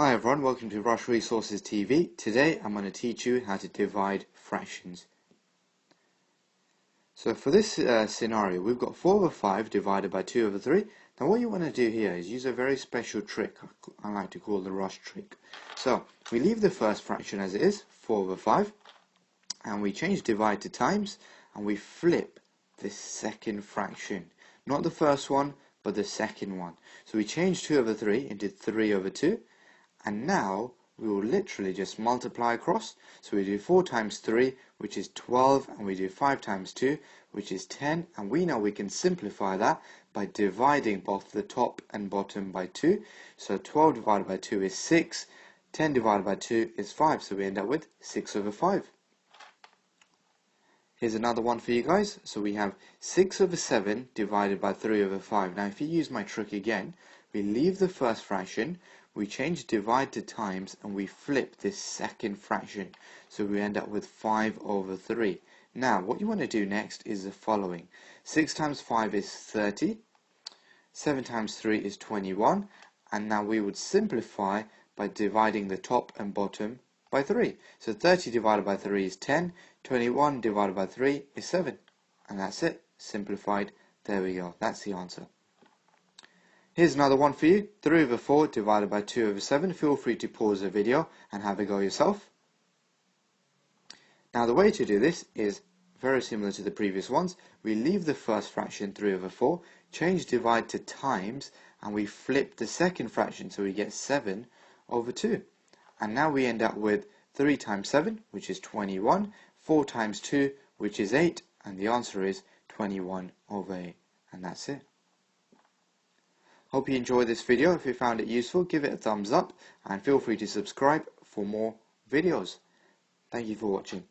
Hi everyone, welcome to Rush Resources TV. Today I'm going to teach you how to divide fractions. So for this uh, scenario, we've got 4 over 5 divided by 2 over 3. Now what you want to do here is use a very special trick I like to call the Rush trick. So we leave the first fraction as it is, 4 over 5, and we change divide to times, and we flip the second fraction. Not the first one, but the second one. So we change 2 over 3 into 3 over 2, and now we will literally just multiply across. So we do 4 times 3, which is 12, and we do 5 times 2, which is 10. And we know we can simplify that by dividing both the top and bottom by 2. So 12 divided by 2 is 6, 10 divided by 2 is 5, so we end up with 6 over 5. Here's another one for you guys. So we have 6 over 7 divided by 3 over 5. Now if you use my trick again, we leave the first fraction, we change divide to times, and we flip this second fraction. So we end up with 5 over 3. Now what you want to do next is the following. 6 times 5 is 30, 7 times 3 is 21, and now we would simplify by dividing the top and bottom by 3. So 30 divided by 3 is 10, 21 divided by 3 is 7. And that's it, simplified. There we go, that's the answer. Here's another one for you, 3 over 4 divided by 2 over 7. Feel free to pause the video and have a go yourself. Now the way to do this is very similar to the previous ones. We leave the first fraction 3 over 4, change divide to times, and we flip the second fraction so we get 7 over 2. And now we end up with 3 times 7, which is 21, 4 times 2, which is 8, and the answer is 21 over 8. And that's it. Hope you enjoyed this video. If you found it useful, give it a thumbs up and feel free to subscribe for more videos. Thank you for watching.